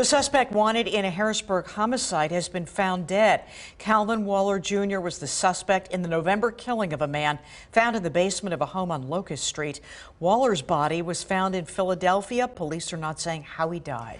The suspect wanted in a Harrisburg homicide has been found dead. Calvin Waller Jr. was the suspect in the November killing of a man found in the basement of a home on Locust Street. Waller's body was found in Philadelphia. Police are not saying how he died.